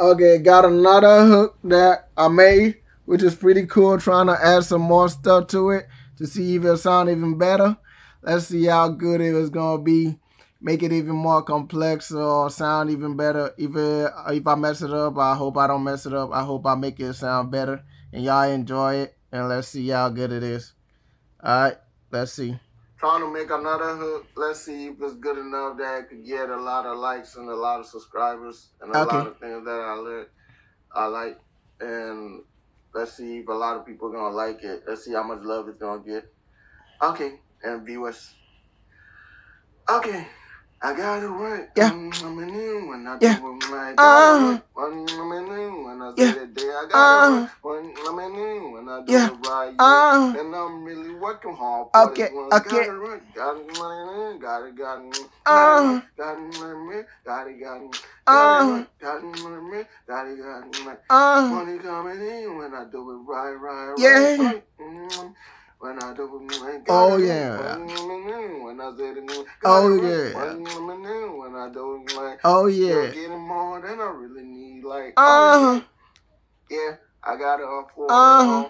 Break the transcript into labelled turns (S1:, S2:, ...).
S1: Okay, got another hook that I made, which is pretty cool. Trying to add some more stuff to it to see if it'll sound even better. Let's see how good it is gonna be. Make it even more complex or sound even better. Even if I mess it up, I hope I don't mess it up. I hope I make it sound better and y'all enjoy it. And let's see how good it is. All right, let's see trying to make another hook. Let's see if it's good enough that I could get a lot of likes and a lot of subscribers and a okay. lot of things that I like. I like, and let's see if a lot of people are gonna like it. Let's see how much love it's gonna get. Okay, and viewers. Okay. I got it right.
S2: Yeah. Yeah. Uh. Yeah. Uh. Yeah. Uh.
S1: And I'm really working hard.
S2: Okay. Okay.
S1: Got it, got it, got it.
S2: Uh.
S1: Got it, got it, got it.
S2: Uh.
S1: Got it, got the money in, got it, got me. Got in got it.
S2: Uh.
S1: Money coming in when I do it right, right, right.
S2: Yeah.
S1: When I do it,
S2: oh yeah.
S1: When I said it,
S2: oh yeah.
S1: When I do it, like,
S2: oh yeah.
S1: Getting more than I really need, like.
S2: Uh.
S1: Oh, yeah. yeah, I got it all for
S2: uh.